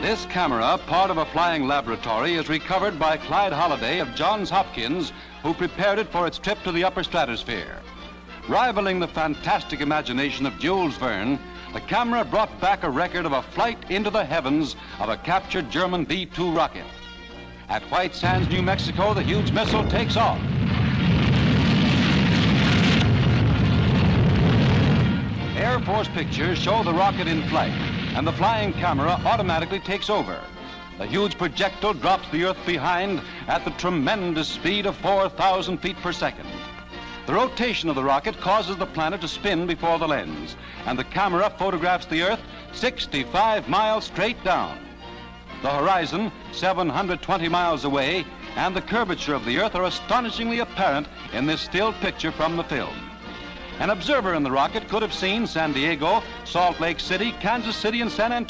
This camera, part of a flying laboratory, is recovered by Clyde Holliday of Johns Hopkins, who prepared it for its trip to the upper stratosphere. Rivaling the fantastic imagination of Jules Verne, the camera brought back a record of a flight into the heavens of a captured German V-2 rocket. At White Sands, New Mexico, the huge missile takes off. Air Force pictures show the rocket in flight and the flying camera automatically takes over. The huge projectile drops the Earth behind at the tremendous speed of 4,000 feet per second. The rotation of the rocket causes the planet to spin before the lens, and the camera photographs the Earth 65 miles straight down. The horizon, 720 miles away, and the curvature of the Earth are astonishingly apparent in this still picture from the film. An observer in the rocket could have seen San Diego, Salt Lake City, Kansas City, and San Antonio.